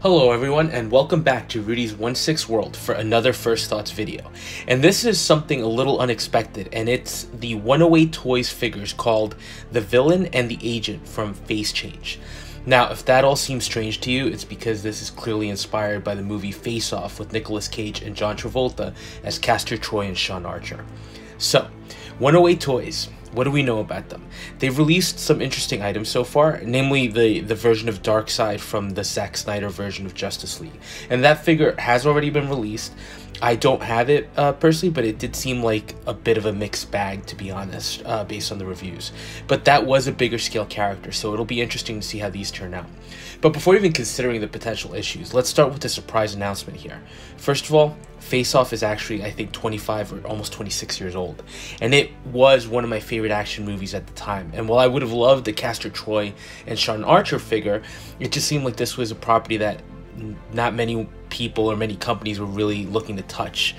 Hello everyone and welcome back to Rudy's 1-6 World for another First Thoughts video. And this is something a little unexpected and it's the 108 Toys figures called The Villain and the Agent from Face Change. Now, if that all seems strange to you, it's because this is clearly inspired by the movie Face Off with Nicolas Cage and John Travolta as Castor Troy and Sean Archer. So, 108 Toys, what do we know about them? They've released some interesting items so far, namely the, the version of Darkseid from the Zack Snyder version of Justice League. And that figure has already been released. I don't have it uh, personally, but it did seem like a bit of a mixed bag, to be honest, uh, based on the reviews. But that was a bigger scale character, so it'll be interesting to see how these turn out. But before even considering the potential issues, let's start with the surprise announcement here. First of all, Face Off is actually, I think, 25 or almost 26 years old. And it was one of my favorite action movies at the time. And while I would have loved the Castor Troy and Sean Archer figure, it just seemed like this was a property that not many people or many companies were really looking to touch.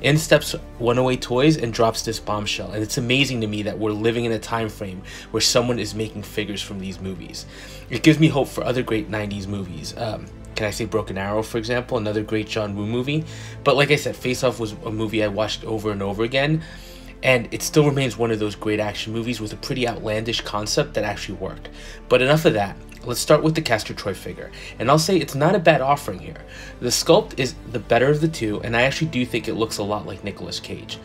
In steps 108 Toys and drops this bombshell, and it's amazing to me that we're living in a time frame where someone is making figures from these movies. It gives me hope for other great 90s movies. Um, can I say Broken Arrow, for example, another great John Woo movie? But like I said, Face Off was a movie I watched over and over again, and it still remains one of those great action movies with a pretty outlandish concept that actually worked. But enough of that. Let's start with the Castor Troy figure, and I'll say it's not a bad offering here. The sculpt is the better of the two, and I actually do think it looks a lot like Nicolas Cage.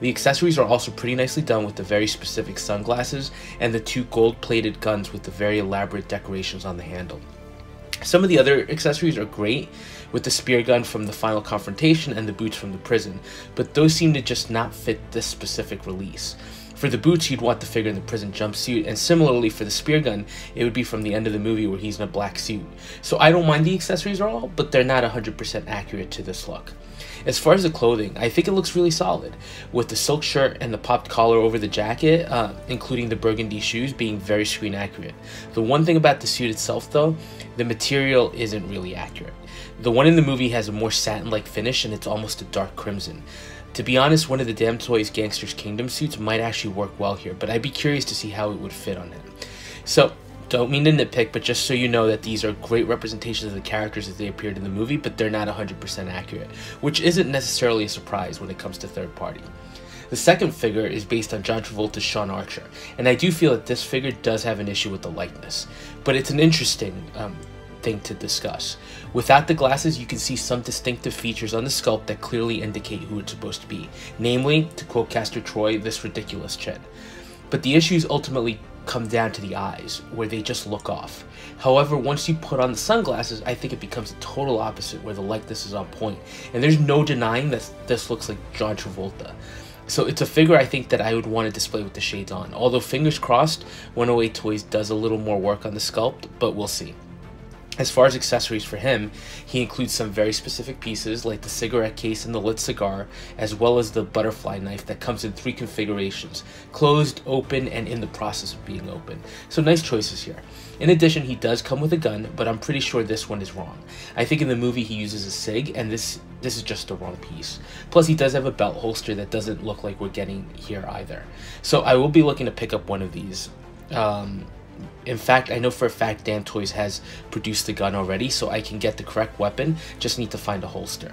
The accessories are also pretty nicely done with the very specific sunglasses and the two gold plated guns with the very elaborate decorations on the handle. Some of the other accessories are great, with the spear gun from the final confrontation and the boots from the prison, but those seem to just not fit this specific release. For the boots, you'd want the figure in the prison jumpsuit, and similarly for the spear gun, it would be from the end of the movie where he's in a black suit. So I don't mind the accessories at all, but they're not 100% accurate to this look. As far as the clothing, I think it looks really solid, with the silk shirt and the popped collar over the jacket, uh, including the burgundy shoes, being very screen accurate. The one thing about the suit itself, though, the material isn't really accurate. The one in the movie has a more satin-like finish, and it's almost a dark crimson. To be honest, one of the DAM Toys Gangster's Kingdom suits might actually work well here, but I'd be curious to see how it would fit on him. So, don't mean to nitpick, but just so you know that these are great representations of the characters as they appeared in the movie, but they're not 100% accurate, which isn't necessarily a surprise when it comes to third party. The second figure is based on John Travolta's Sean Archer, and I do feel that this figure does have an issue with the likeness, but it's an interesting um, thing to discuss. Without the glasses, you can see some distinctive features on the sculpt that clearly indicate who it's supposed to be, namely, to quote Castor Troy, this ridiculous chin. But the issues ultimately come down to the eyes, where they just look off. However, once you put on the sunglasses, I think it becomes the total opposite, where the likeness is on point. point, and there's no denying that this looks like John Travolta. So it's a figure I think that I would want to display with the shades on. Although fingers crossed, 108 Toys does a little more work on the sculpt, but we'll see. As far as accessories for him, he includes some very specific pieces like the cigarette case and the lit cigar, as well as the butterfly knife that comes in three configurations closed, open, and in the process of being open. So, nice choices here. In addition, he does come with a gun, but I'm pretty sure this one is wrong. I think in the movie he uses a SIG, and this this is just the wrong piece. Plus, he does have a belt holster that doesn't look like we're getting here either. So, I will be looking to pick up one of these. Um, in fact, I know for a fact DAM Toys has produced the gun already, so I can get the correct weapon, just need to find a holster.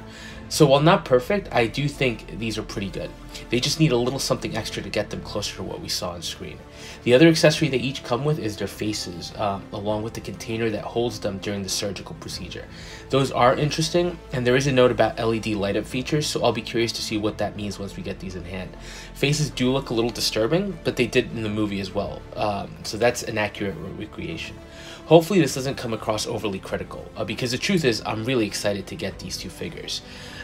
So while not perfect, I do think these are pretty good. They just need a little something extra to get them closer to what we saw on screen. The other accessory they each come with is their faces, uh, along with the container that holds them during the surgical procedure. Those are interesting, and there is a note about LED light up features, so I'll be curious to see what that means once we get these in hand. Faces do look a little disturbing, but they did in the movie as well, um, so that's an accurate recreation. Hopefully this doesn't come across overly critical, uh, because the truth is I'm really excited to get these two figures.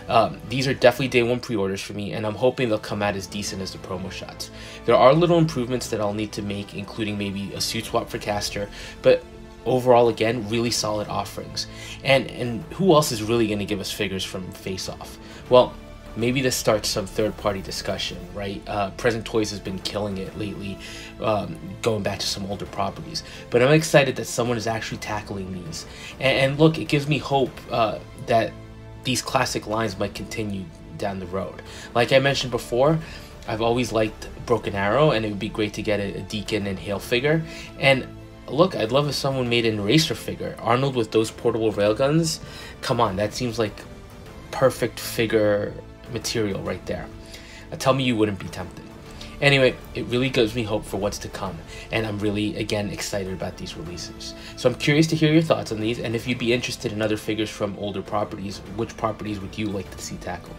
Um, these are definitely day one pre-orders for me, and I'm hoping they'll come out as decent as the promo shots. There are little improvements that I'll need to make, including maybe a suit swap for Castor, but overall, again, really solid offerings. And and who else is really going to give us figures from Face Off? Well, maybe this starts some third party discussion, right? Uh, Present Toys has been killing it lately, um, going back to some older properties. But I'm excited that someone is actually tackling these. And, and look, it gives me hope uh, that these classic lines might continue down the road. Like I mentioned before, I've always liked Broken Arrow, and it would be great to get a, a Deacon and Hale figure. And look, I'd love if someone made an eraser figure. Arnold with those portable railguns, come on, that seems like perfect figure material right there. Uh, tell me you wouldn't be tempted. Anyway, it really gives me hope for what's to come, and I'm really, again, excited about these releases. So I'm curious to hear your thoughts on these, and if you'd be interested in other figures from older properties, which properties would you like to see tackled?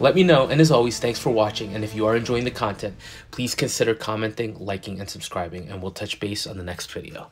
Let me know, and as always, thanks for watching, and if you are enjoying the content, please consider commenting, liking, and subscribing, and we'll touch base on the next video.